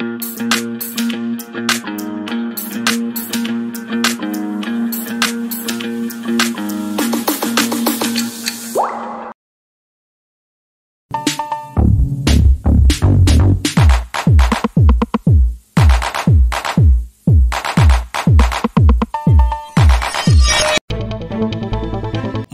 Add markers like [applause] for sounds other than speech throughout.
Thank you.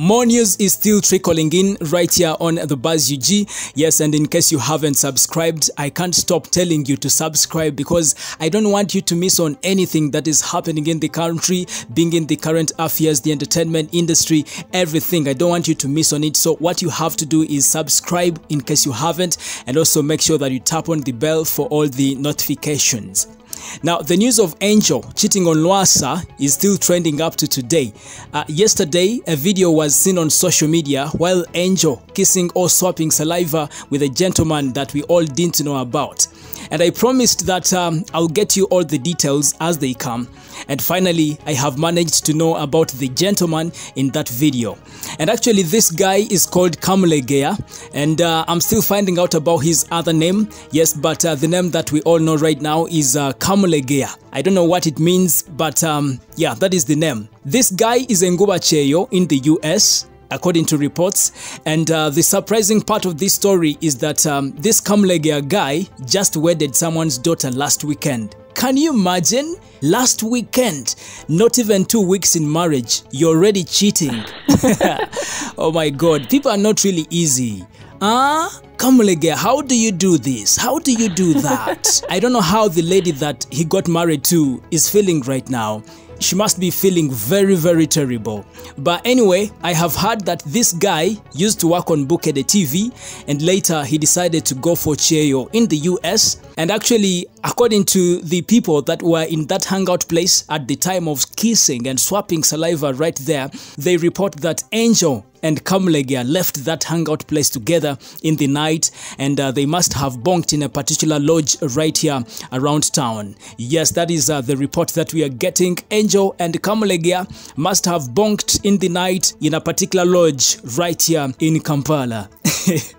More news is still trickling in right here on the Buzz UG. Yes, and in case you haven't subscribed, I can't stop telling you to subscribe because I don't want you to miss on anything that is happening in the country, being in the current affairs, the entertainment industry, everything. I don't want you to miss on it. So what you have to do is subscribe in case you haven't, and also make sure that you tap on the bell for all the notifications. Now, the news of Angel cheating on Lwasa is still trending up to today. Uh, yesterday, a video was seen on social media while Angel kissing or swapping saliva with a gentleman that we all didn't know about. And I promised that um, I'll get you all the details as they come. And finally, I have managed to know about the gentleman in that video. And actually, this guy is called Kamulegea, and uh, I'm still finding out about his other name. Yes, but uh, the name that we all know right now is uh. I don't know what it means, but um, yeah, that is the name. This guy is Nguba Cheyo in the US according to reports. And uh, the surprising part of this story is that um, this Kamulegea guy just wedded someone's daughter last weekend. Can you imagine? Last weekend, not even two weeks in marriage, you're already cheating. [laughs] oh my god, people are not really easy. Ah, uh, Kamulegea, how do you do this? How do you do that? [laughs] I don't know how the lady that he got married to is feeling right now she must be feeling very very terrible but anyway i have heard that this guy used to work on Bukedde TV and later he decided to go for kyeyo in the US and actually according to the people that were in that hangout place at the time of kissing and swapping saliva right there they report that Angel and Kamulegea left that hangout place together in the night and uh, they must have bonked in a particular lodge right here around town. Yes, that is uh, the report that we are getting. Angel and Kamulegia must have bonked in the night in a particular lodge right here in Kampala. [laughs]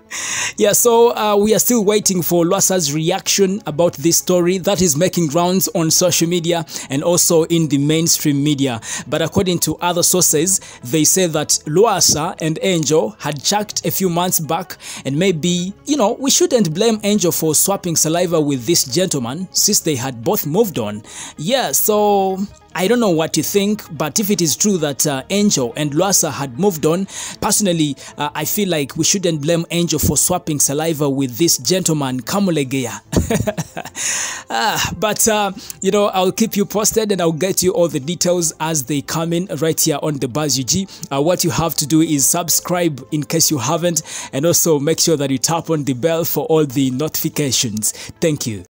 yeah, so uh, we are still waiting for Lwasa's reaction about this story that is making rounds on social media and also in the mainstream media. But according to other sources, they say that Lwasa and Angel had checked a few months back and maybe, you know, we shouldn't blame Angel for swapping saliva with this gentleman since they had both moved on. Yeah, so I don't know what you think, but if it is true that uh, Angel and Lwasa had moved on, personally, uh, I feel like we shouldn't blame Angel for swapping saliva with this gentleman, Kamulegea. [laughs] ah, but, uh, you know, I'll keep you posted and I'll get you all the details as they come in right here on the Buzz UG. Uh, what you have to do is subscribe in case you haven't, and also make sure that you tap on the bell for all the notifications. Thank you.